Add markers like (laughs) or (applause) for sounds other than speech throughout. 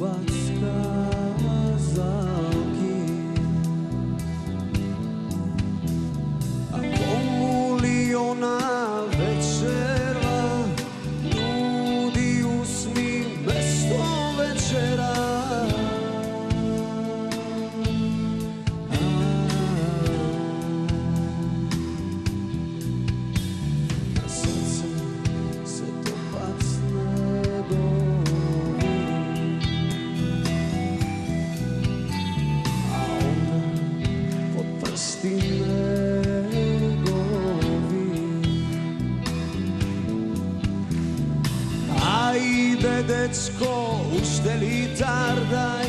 what dečko, učitelj i tardaj,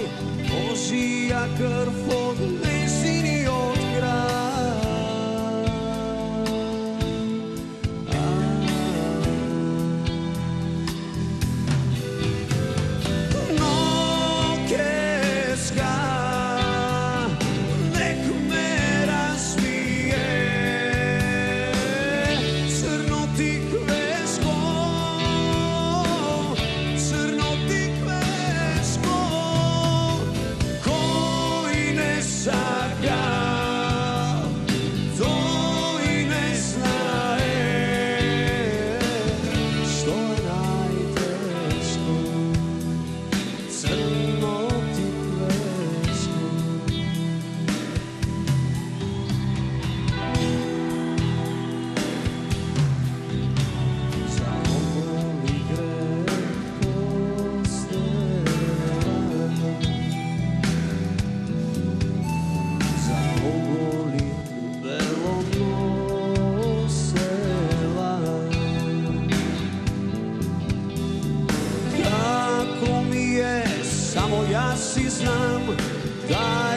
Božija krv 在。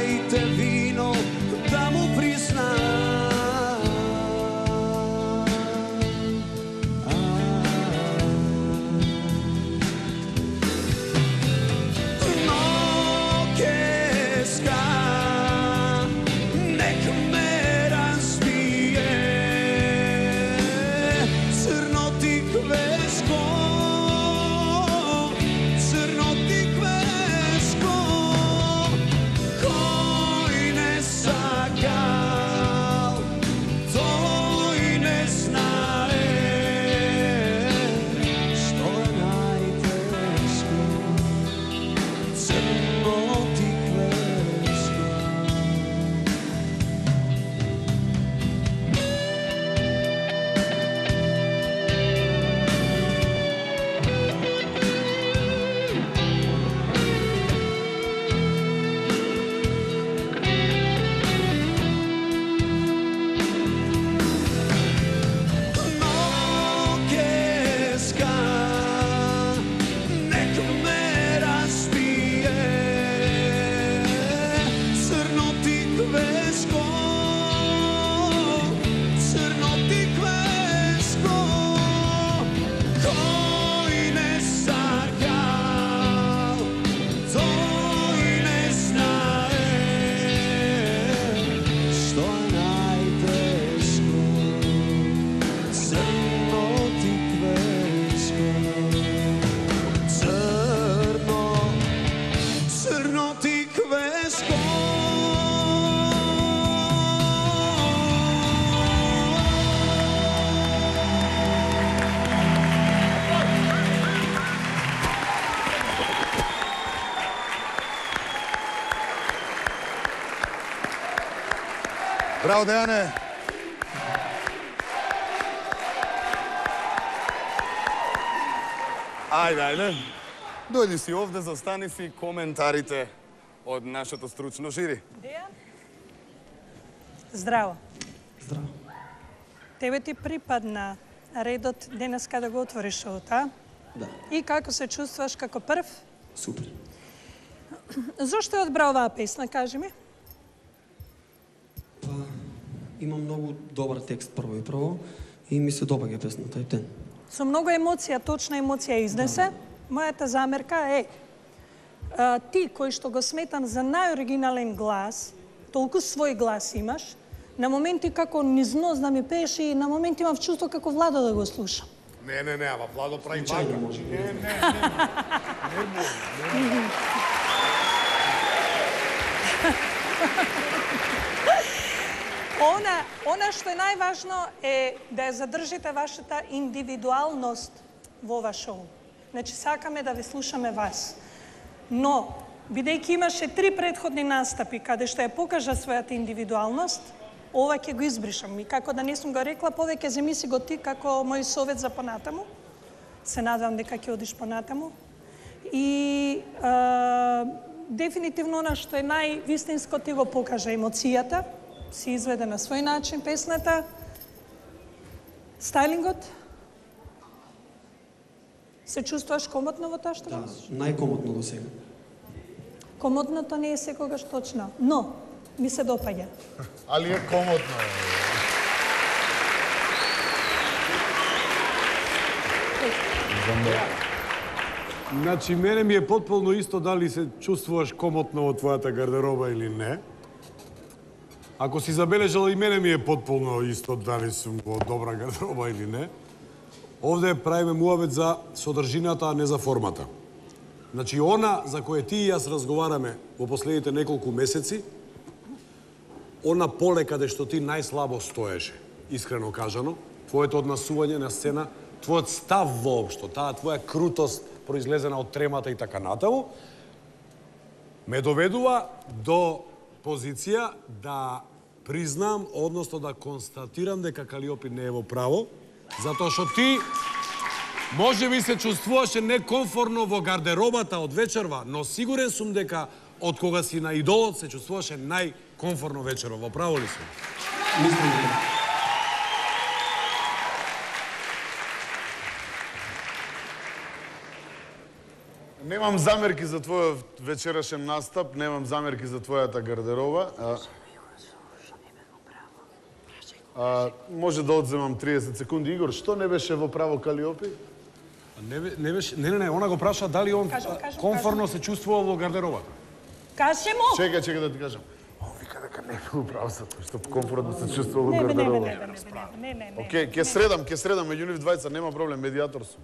Браво, Дејане! Ајде, ајде. Дојди си овде, застани си коментарите од нашето стручно жири. Дејан? Здраво. Здраво. Тебе ти припадна редот денес када го отвориш а? Да, И како се чувствуваш како прв? супер. Зошто ја одбра оваа песна, кажи ми? Има многу добар текст прво и прво и ми се допаѓа песната и ден. Со многу емоција, точна емоција изнесе. Мојата замерка е а, ти кој што го сметам за најоригинален глас, толку свој глас имаш, на моменти како низнос да ми пееш и на моменти имав чувство како Владо да го слушам. Не, не, не, ама Владо прави Случајно бака. може би. Она, она што е најважно е да ја задржите вашата индивидуалност во ова шоу. Значи, сакаме да ве слушаме вас. Но, бидејќи имаше три предходни настапи каде што ја покажа својата индивидуалност, ова ќе го избришам. И како да не сум го рекла, повеќе земиси го ти како мој совет за понатаму. Се надевам дека ќе одиш понатаму. И е, дефинитивно она што е највистинско ти го покажа емоцијата, си изведе на свој начин песната. Стайлингот, Се чувствуваш комотно во тоа што Да, најкомотно до сега. Комотното не е секогаш точно, но ми се допаѓа. (laughs) Али е комотно. Значи, мене ми е потполно исто дали се чувствуваш комотно во твојата гардероба или не. Ако си забележал и мене ми е потполно исто дали сум во добра гардероба или не. Овде правиме муавет за содржината, а не за формата. Значи, она за која ти и јас разговараме во последните неколку месеци, она поле каде што ти најслабо стоеше, искрено кажано, твоето однасување на сцена, твојот став воопшто, таа твоја крутост произлезена од тремата и така натаму, ме доведува до позиција да признам, односно да констатирам дека Калиопи не е во право, затоа што ти може би се чувствуваше некомфорно во гардеробата од вечерва, но сигурен сум дека од кога си на идолот се чувствуваше најкомфорно вечерва. Во право ли сум? Мислам дека Немам замерки за твојот вечерашен настап, немам замерки за твојата гардероба. А, а, може да одземам 30 секунди. Игор, што не беше во право Калиопи? Не, не, беше, не, не, не, она го праша дали он Кажам, а, кажам, комфорно се чувствувал во гардеробата. Кажи му! Чекај, чекај да ти кажам. Он вика дека не бил прав за тоа што комфортно се чувствувал во Не, не, не, не, гардероба. не, не, не, не, не. Океј, ќе средам, ќе средам меѓу нив двајца, нема проблем, медијатор сум.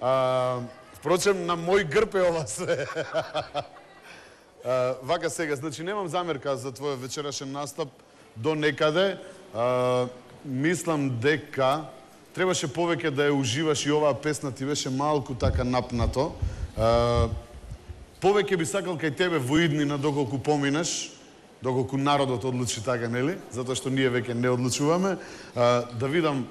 А, впрочем, на мој грб е ова све. (laughs) а, вака сега, значи немам замерка за твојот вечерашен настап до некаде. А, мислам дека требаше повеќе да ја уживаш и оваа песна ти беше малку така напнато. А, повеќе би сакал кај тебе во иднина доколку поминеш, доколку народот одлучи така, нели? Затоа што ние веќе не одлучуваме, а, да видам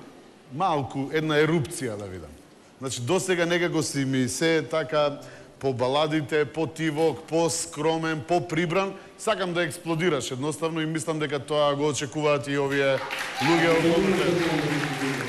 малку една ерупција да видам. Значи до сега некако си ми се така по баладите, по тивок, по скромен, по прибран, сакам да експлодираш едноставно и мислам дека тоа го очекуваат и овие луѓе од